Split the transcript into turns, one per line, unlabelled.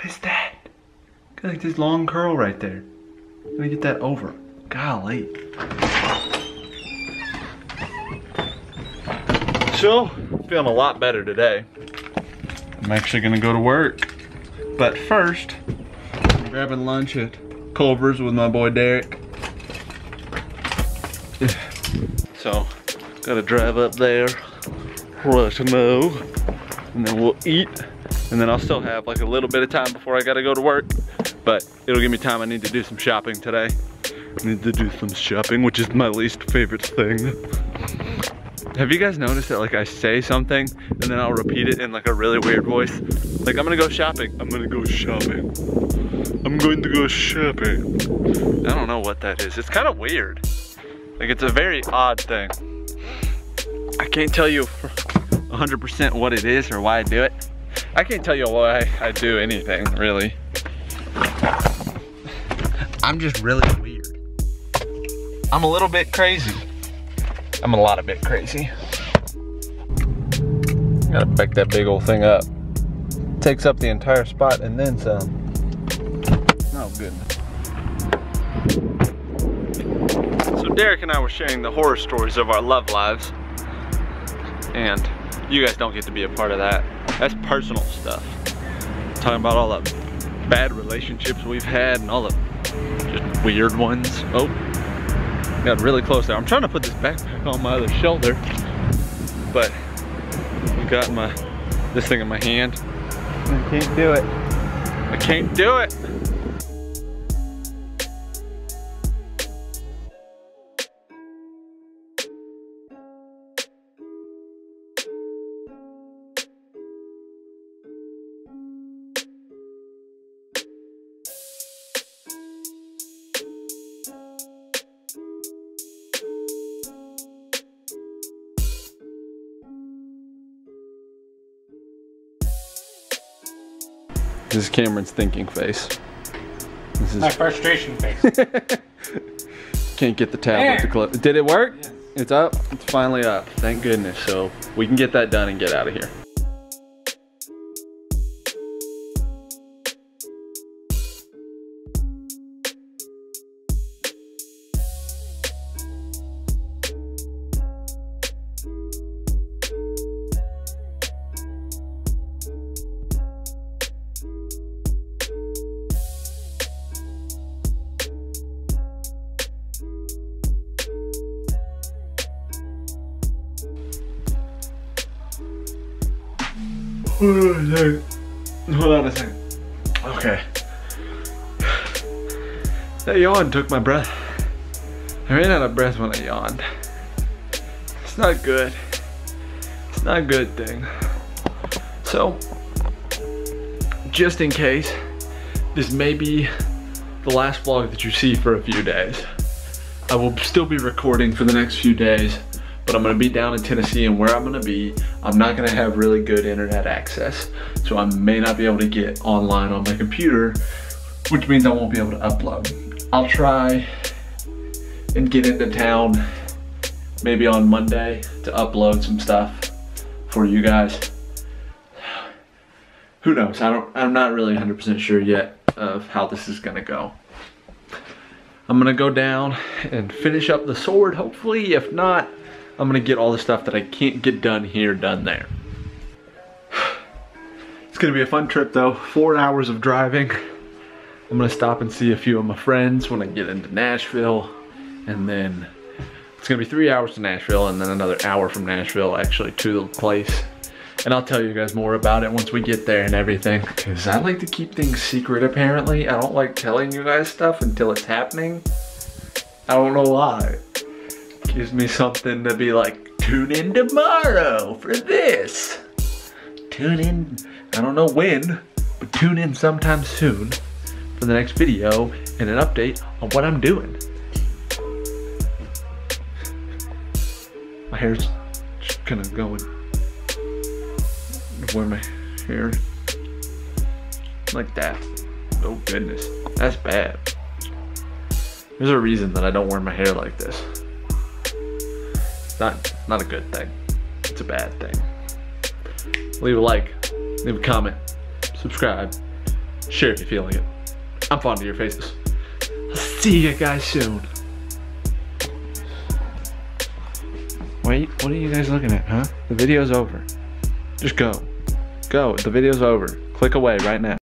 What is that? Got like this long curl right there. Let me get that over. Golly. So, feeling a lot better today. I'm actually gonna go to work. But first, I'm grabbing lunch at Culver's with my boy Derek. So, gotta drive up there, rush know, and then we'll eat. And then I'll still have like a little bit of time before I gotta go to work. But it'll give me time, I need to do some shopping today. I need to do some shopping, which is my least favorite thing. Have you guys noticed that like I say something and then I'll repeat it in like a really weird voice? Like I'm gonna go shopping. I'm gonna go shopping. I'm going to go shopping. I don't know what that is. It's kind of weird. Like it's a very odd thing. I can't tell you 100% what it is or why I do it. I can't tell you why I do anything really. I'm just really weird. I'm a little bit crazy. I'm a lot of bit crazy. Gotta back that big old thing up. Takes up the entire spot and then some. Oh goodness. So Derek and I were sharing the horror stories of our love lives. And you guys don't get to be a part of that. That's personal stuff. Talking about all the bad relationships we've had and all the just weird ones. Oh, got really close there. I'm trying to put this backpack on my other shoulder, but I got my this thing in my hand. I can't do it. I can't do it. This is Cameron's thinking face. This is
My frustration face.
can't get the tablet to close. Did it work?
Yes.
It's up. It's finally up. Thank goodness. So we can get that done and get out of here. Hold on a second. Okay. That yawn took my breath. I ran out of breath when I yawned. It's not good. It's not a good thing. So, just in case, this may be the last vlog that you see for a few days. I will still be recording for the next few days, but I'm gonna be down in Tennessee and where I'm gonna be, I'm not gonna have really good internet access. So I may not be able to get online on my computer, which means I won't be able to upload. I'll try and get into town maybe on Monday to upload some stuff for you guys. Who knows? I don't I'm not really 100% sure yet of how this is gonna go. I'm gonna go down and finish up the sword hopefully. If not, I'm gonna get all the stuff that I can't get done here done there. It's gonna be a fun trip though. Four hours of driving. I'm gonna stop and see a few of my friends when I get into Nashville. And then it's gonna be three hours to Nashville and then another hour from Nashville actually to the place. And I'll tell you guys more about it once we get there and everything. Cause I like to keep things secret apparently. I don't like telling you guys stuff until it's happening. I don't know why. Gives me something to be like, tune in tomorrow for this. Tune in, I don't know when, but tune in sometime soon for the next video and an update on what I'm doing. My hair's kind of going where my hair like that. Oh goodness, that's bad. There's a reason that I don't wear my hair like this. Not, not a good thing. It's a bad thing. Leave a like, leave a comment, subscribe, Share if you feel like it. I'm fond of your faces. I'll see you guys soon. Wait, what are you guys looking at, huh? The video's over. Just go. Go, the video's over. Click away right now.